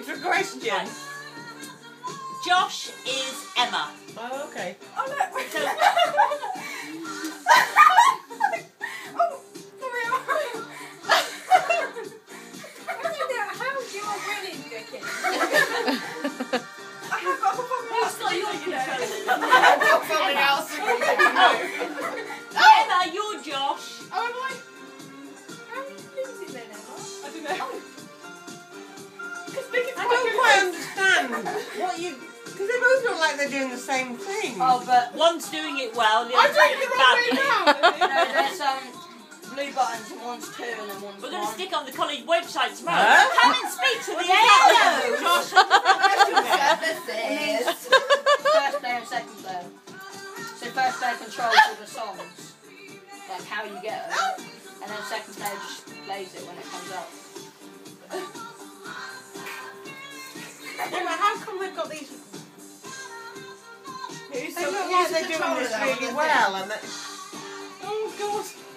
on. It's a question. Right. Josh is Emma. Oh, okay. Oh look. So- oh, sorry. How do winning, Vicki? I have got a fucking It's not your control. I've I don't quite understand what you. Because they both look like they're doing the same thing. Oh, but One's doing it well, the I'm other's doing doing it it the wrong way badly. now. no, there's um blue buttons and one's two and then one's We're going to stick on the college website tomorrow. Huh? Come and speak to the AO. Josh, It is first player and second player. So first player controls all the songs, like how you get them, and then second player just plays it when it comes up. They're doing this really well, and they. Oh god.